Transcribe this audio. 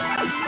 Yeah!